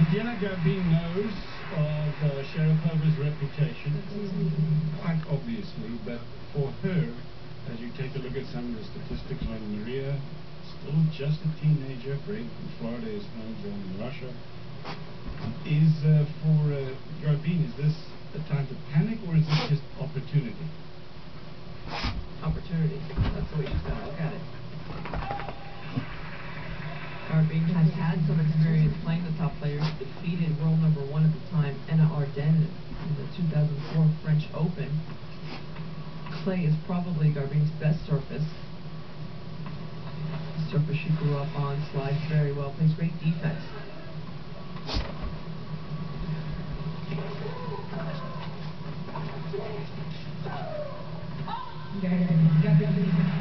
Adriana Garbin knows of uh, Sharapova's reputation, quite obviously, but for her, as you take a look at some of the statistics on Maria, still just a teenager, bred from Florida, his home's in Russia, is uh, for uh, Garbin, is this a time to panic or is this just opportunity? Opportunity. That's the way she's going to look at it. Garbin has had some experience playing the top players, defeated world number one at the time, Henin-Hardenne, in the 2004 French Open. Clay is probably Garbin's best surface. The surface she grew up on, slides very well, plays great defense. Garbin